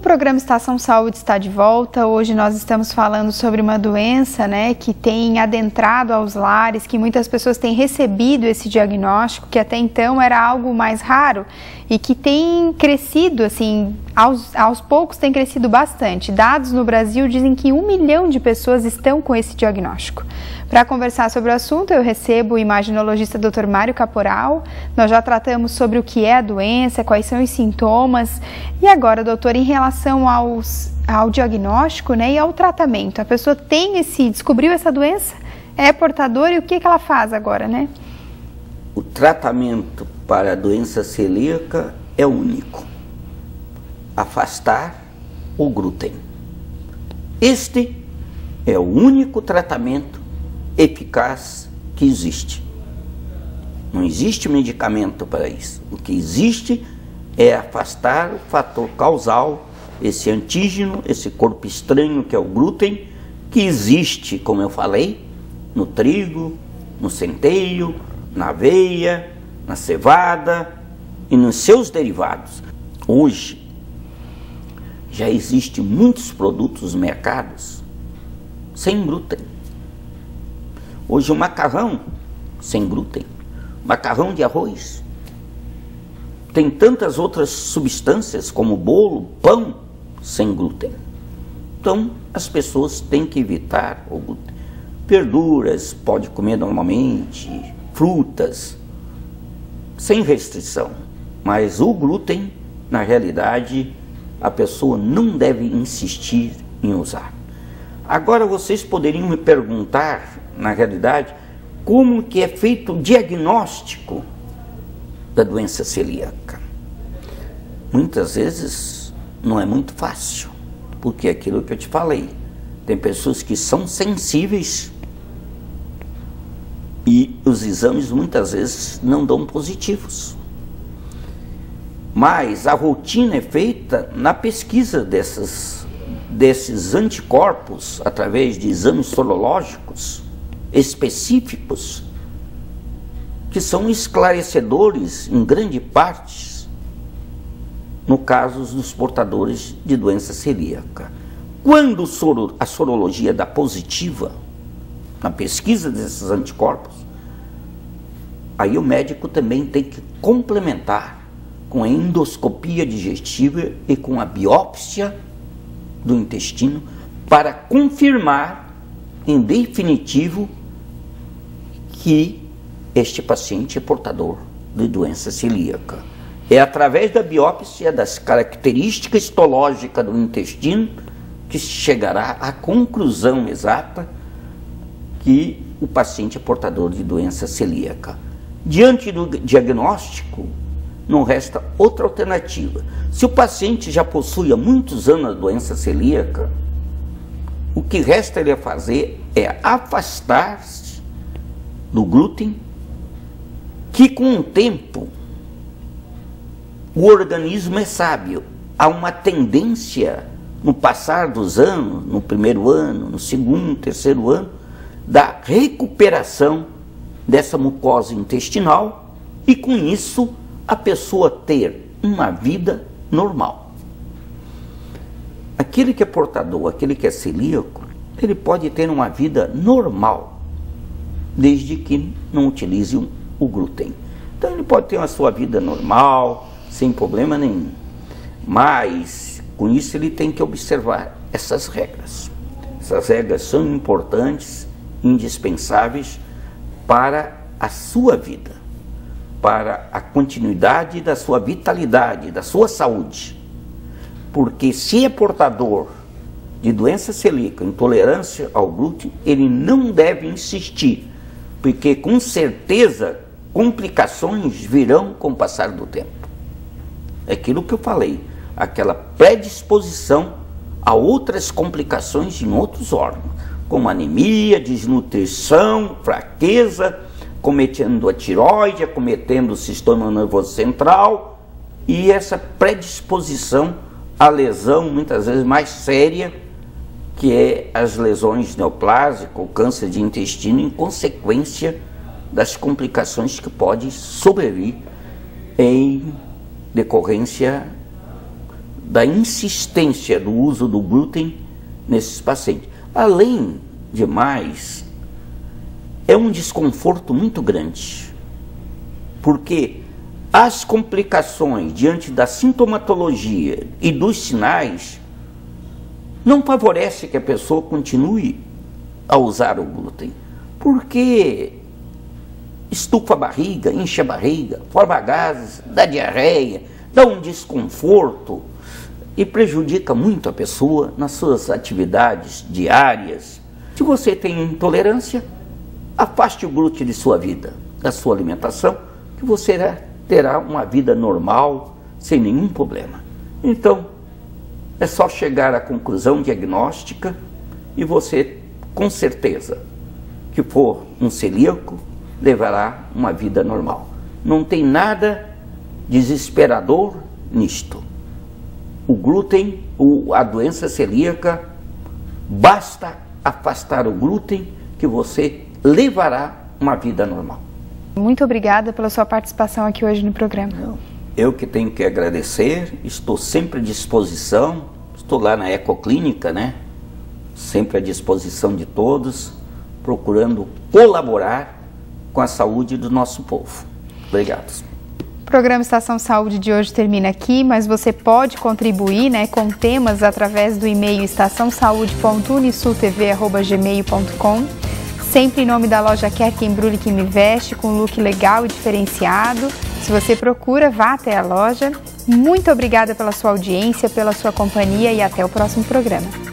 programa Estação Saúde está de volta. Hoje nós estamos falando sobre uma doença né, que tem adentrado aos lares, que muitas pessoas têm recebido esse diagnóstico, que até então era algo mais raro e que tem crescido, assim, aos, aos poucos tem crescido bastante. Dados no Brasil dizem que um milhão de pessoas estão com esse diagnóstico. Para conversar sobre o assunto, eu recebo o imaginologista Dr. Mário Caporal. Nós já tratamos sobre o que é a doença, quais são os sintomas. E agora, doutor, em relação aos, ao diagnóstico né, e ao tratamento, a pessoa tem esse, descobriu essa doença, é portadora e o que, que ela faz agora, né? O tratamento para a doença celíaca é único: afastar o glúten. Este é o único tratamento eficaz que existe. Não existe medicamento para isso. O que existe é afastar o fator causal, esse antígeno, esse corpo estranho que é o glúten, que existe, como eu falei, no trigo, no centeio, na aveia, na cevada e nos seus derivados. Hoje já existem muitos produtos mercados sem glúten. Hoje o macarrão sem glúten, macarrão de arroz. Tem tantas outras substâncias como bolo, pão sem glúten. Então as pessoas têm que evitar o glúten. Verduras pode comer normalmente, frutas, sem restrição. Mas o glúten, na realidade, a pessoa não deve insistir em usar. Agora vocês poderiam me perguntar, na realidade, como que é feito o diagnóstico da doença celíaca. Muitas vezes não é muito fácil, porque é aquilo que eu te falei, tem pessoas que são sensíveis e os exames muitas vezes não dão positivos. Mas a rotina é feita na pesquisa dessas desses anticorpos através de exames sorológicos específicos que são esclarecedores em grande parte no caso dos portadores de doença celíaca. Quando a sorologia dá positiva na pesquisa desses anticorpos, aí o médico também tem que complementar com a endoscopia digestiva e com a biópsia do intestino para confirmar em definitivo que este paciente é portador de doença celíaca. É através da biópsia das características histológicas do intestino que se chegará à conclusão exata que o paciente é portador de doença celíaca. Diante do diagnóstico, não resta outra alternativa. Se o paciente já possui há muitos anos a doença celíaca, o que resta ele fazer é afastar-se do glúten, que com o tempo o organismo é sábio. Há uma tendência no passar dos anos, no primeiro ano, no segundo, terceiro ano, da recuperação dessa mucosa intestinal e com isso a pessoa ter uma vida normal. Aquele que é portador, aquele que é celíaco, ele pode ter uma vida normal, desde que não utilize o glúten. Então ele pode ter uma sua vida normal, sem problema nenhum. Mas com isso ele tem que observar essas regras. Essas regras são importantes, indispensáveis para a sua vida para a continuidade da sua vitalidade, da sua saúde. Porque se é portador de doença celíaca, intolerância ao glúten, ele não deve insistir, porque com certeza complicações virão com o passar do tempo. É aquilo que eu falei, aquela predisposição a outras complicações em outros órgãos, como anemia, desnutrição, fraqueza, cometendo a tiroide, acometendo o sistema nervoso central e essa predisposição à lesão muitas vezes mais séria, que é as lesões neoplásicas, o câncer de intestino em consequência das complicações que pode sobrevir em decorrência da insistência do uso do glúten nesses pacientes. Além de mais, é um desconforto muito grande, porque as complicações diante da sintomatologia e dos sinais não favorece que a pessoa continue a usar o glúten, porque estufa a barriga, enche a barriga, forma gases, dá diarreia, dá um desconforto e prejudica muito a pessoa nas suas atividades diárias. Se você tem intolerância, afaste o glúten de sua vida, da sua alimentação, que você terá uma vida normal, sem nenhum problema. Então, é só chegar à conclusão diagnóstica e você, com certeza, que for um celíaco, levará uma vida normal. Não tem nada desesperador nisto. O glúten, a doença celíaca, basta afastar o glúten que você levará uma vida normal. Muito obrigada pela sua participação aqui hoje no programa. Eu que tenho que agradecer, estou sempre à disposição, estou lá na Ecoclínica, né? Sempre à disposição de todos, procurando colaborar com a saúde do nosso povo. Obrigado. O programa Estação Saúde de hoje termina aqui, mas você pode contribuir né, com temas através do e-mail estaçãosaúde.unisultv.gmail.com Sempre em nome da loja Quer Que Embrulhe Que Me Veste, com um look legal e diferenciado. Se você procura, vá até a loja. Muito obrigada pela sua audiência, pela sua companhia e até o próximo programa.